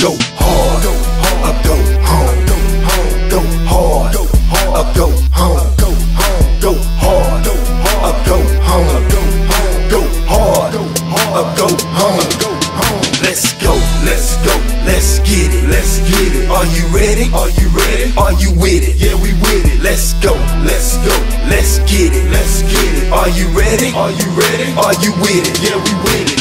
go hard, I go home, go hard, I go home, go hard, I go home, go hard, I go home. Let's go, let's go, let's get it, let's get it. Are you ready? Are you ready? Are you with it? Yeah, we with it. Let's go, let's go, let's get it, let's get it. Are you ready? Are you ready? Are you with it? Yeah, we with it.